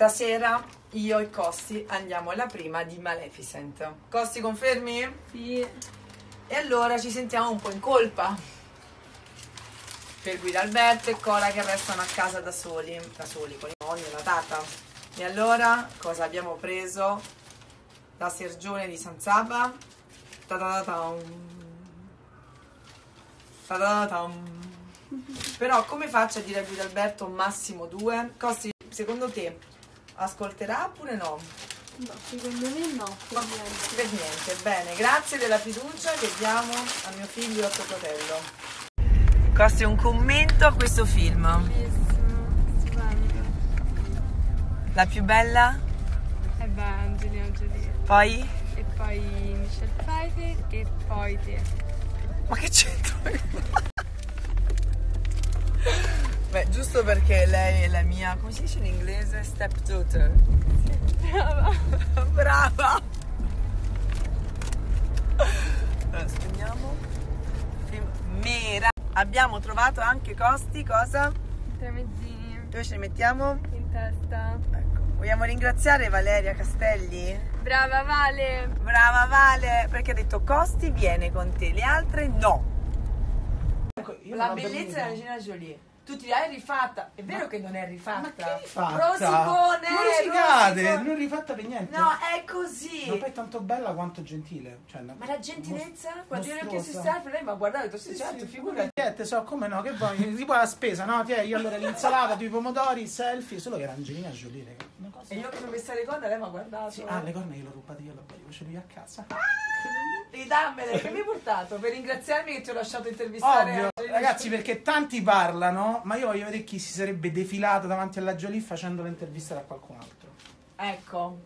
Stasera io e Costi andiamo alla prima di Maleficent. Costi, confermi? Sì. E allora ci sentiamo un po' in colpa. Per Guido Alberto e Cora che restano a casa da soli, da soli con i nonni e la tata. E allora cosa abbiamo preso? La Sergione di San Saba. Però come faccio a dire a Guido Alberto massimo due? Costi, secondo te ascolterà oppure no? No, secondo me no, per niente. Per niente, bene, grazie della fiducia che diamo a mio figlio e a tuo fratello. Costi un commento a questo film. La più bella? E beh, Angelina Jolie. Poi? E poi Michelle Pfeiffer e poi te. Ma che c'entra? Giusto perché lei è la mia, come si dice in inglese? Stepdaughter. Brava. Brava! Allora, spegniamo. Mera. Abbiamo trovato anche costi, cosa? Tre mezzini Dove ce li mettiamo? in testa. Ecco. Vogliamo ringraziare Valeria Castelli? Brava Vale. Brava Vale, perché ha detto Costi viene con te, le altre no. Ecco, io La bellezza dormito. della Gina Jolie. Tu ti l'hai rifatta. È vero che non è rifatta. Ma che rifatta? Rosicone! Non rosicone. non rifatta per niente. No, è così. Ma poi è tanto bella quanto gentile. Cioè, Ma la gentilezza? Quando io le ho chiesto. Starf, lei mi ha guardato e ha detto sì, Sì, certo, sì, figurati. Niente, so come no, che vuoi? Tipo la spesa, no? Ti io allora l'insalata, tu i pomodori, il selfie, solo che era Angelina Jolie, raga. E io che mi ho messo le corna, lei mi ha guardato. Sì, ah, le corna io le ho rubate io, le ce le io a casa. Ridammele, che mi hai portato? Per ringraziarmi che ti ho lasciato intervistare Ovvio, ragazzi, perché tanti parlano, ma io voglio vedere chi si sarebbe defilato davanti alla Jolie facendola intervistare a qualcun altro. Ecco,